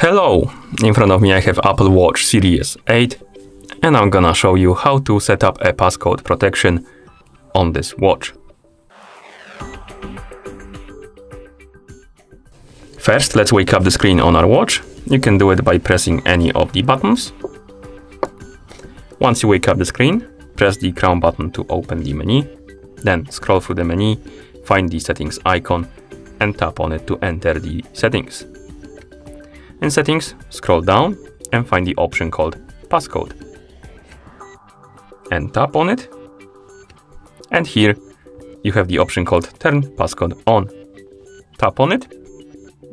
Hello! In front of me I have Apple Watch Series 8 and I'm gonna show you how to set up a passcode protection on this watch. First, let's wake up the screen on our watch. You can do it by pressing any of the buttons. Once you wake up the screen, press the crown button to open the menu, then scroll through the menu, find the settings icon and tap on it to enter the settings. In settings, scroll down and find the option called passcode. And tap on it. And here you have the option called turn passcode on. Tap on it.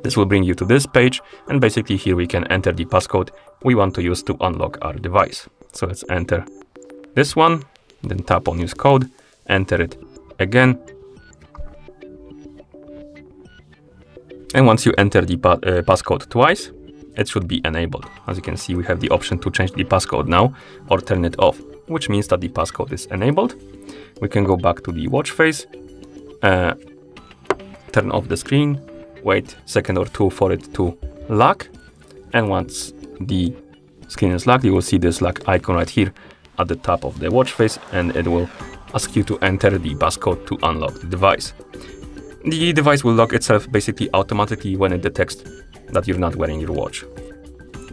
This will bring you to this page and basically here we can enter the passcode we want to use to unlock our device. So let's enter this one, then tap on use code, enter it again. And once you enter the uh, passcode twice, it should be enabled. As you can see, we have the option to change the passcode now or turn it off, which means that the passcode is enabled. We can go back to the watch face, uh, turn off the screen, wait second or two for it to lock. And once the screen is locked, you will see this lock icon right here at the top of the watch face and it will ask you to enter the passcode to unlock the device. The device will lock itself basically automatically when it detects that you're not wearing your watch.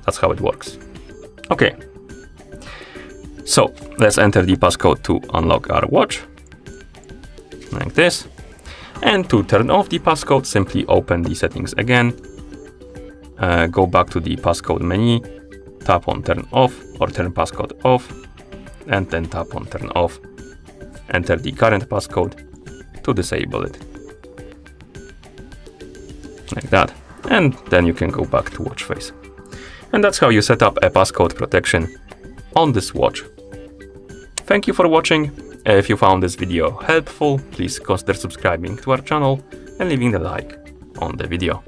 That's how it works. Okay. So let's enter the passcode to unlock our watch. Like this. And to turn off the passcode, simply open the settings again. Uh, go back to the passcode menu, tap on turn off or turn passcode off, and then tap on turn off. Enter the current passcode to disable it. Like that and then you can go back to watch face. And that's how you set up a passcode protection on this watch. Thank you for watching. If you found this video helpful, please consider subscribing to our channel and leaving a like on the video.